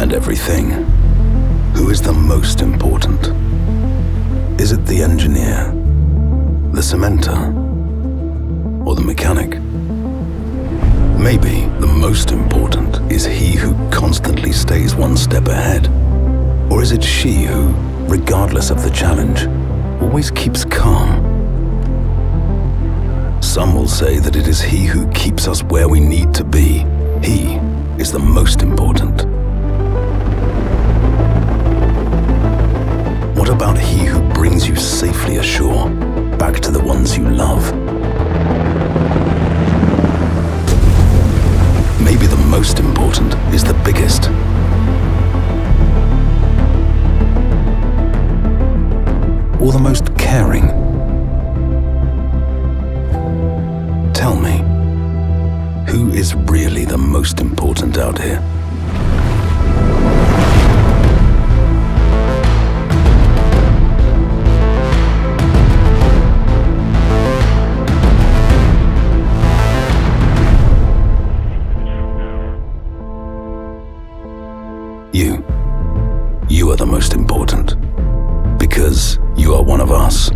and everything, who is the most important? Is it the engineer, the cementer, or the mechanic? Maybe the most important is he who constantly stays one step ahead. Or is it she who, regardless of the challenge, always keeps calm? Some will say that it is he who keeps us where we need to be. He is the most important. Safely ashore, back to the ones you love? Maybe the most important is the biggest. Or the most caring. Tell me, who is really the most important out here? You. You are the most important. Because you are one of us.